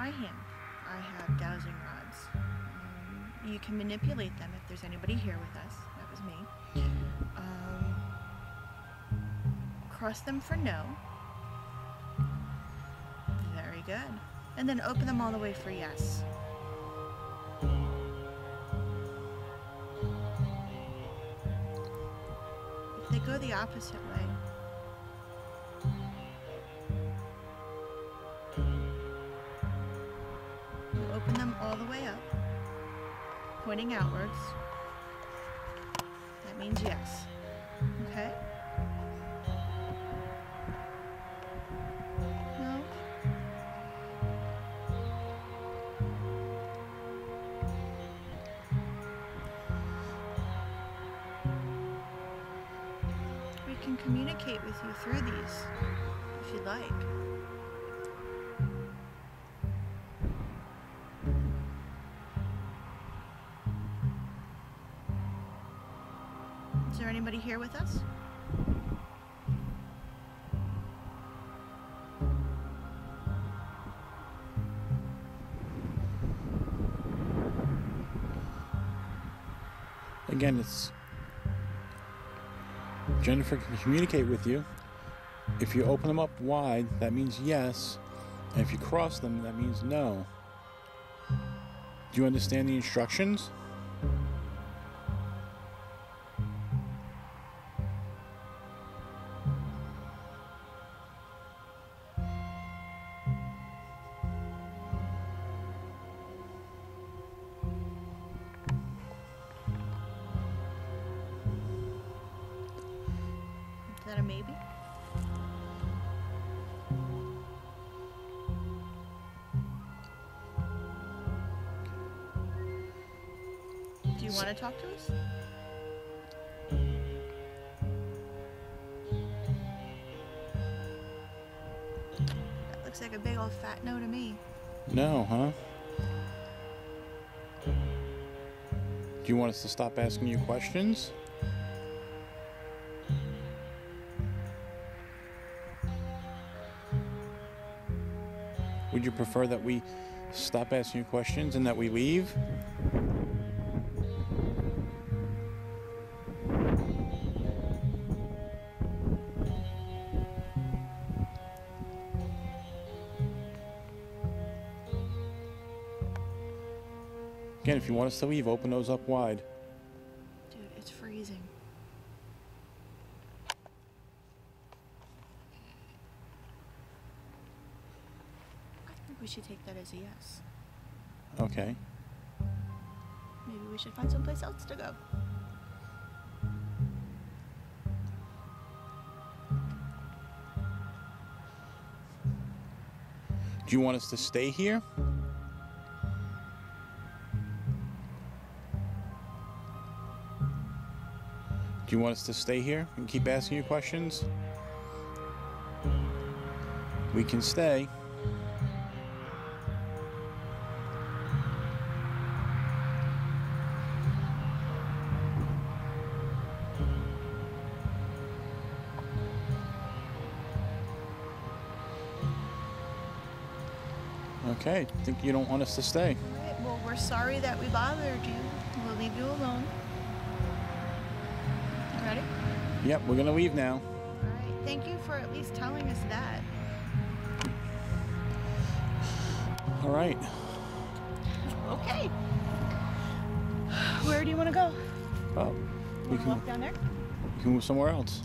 my hand, I have dowsing rods. Um, you can manipulate them if there's anybody here with us. That was me. Um, cross them for no. Very good. And then open them all the way for yes. If they go the opposite way, all the way up, pointing outwards. That means yes. Okay? No? We can communicate with you through these if you'd like. There anybody here with us? Again, it's Jennifer can communicate with you. If you open them up wide, that means yes. And if you cross them, that means no. Do you understand the instructions? That a maybe? Do you want to talk to us? That looks like a big old fat no to me. No, huh? Do you want us to stop asking you questions? Would you prefer that we stop asking you questions and that we leave? Again, if you want us to leave, open those up wide. Dude, it's freezing. I think we should take that as a yes. Okay. Maybe we should find someplace else to go. Do you want us to stay here? Do you want us to stay here and keep asking you questions? We can stay. Okay, I think you don't want us to stay. All right, well, we're sorry that we bothered you. We'll leave you alone. Ready? Yep, we're gonna leave now. All right. Thank you for at least telling us that. All right. Okay. Where do you want to go? Well, we can to walk down there? we can move somewhere else.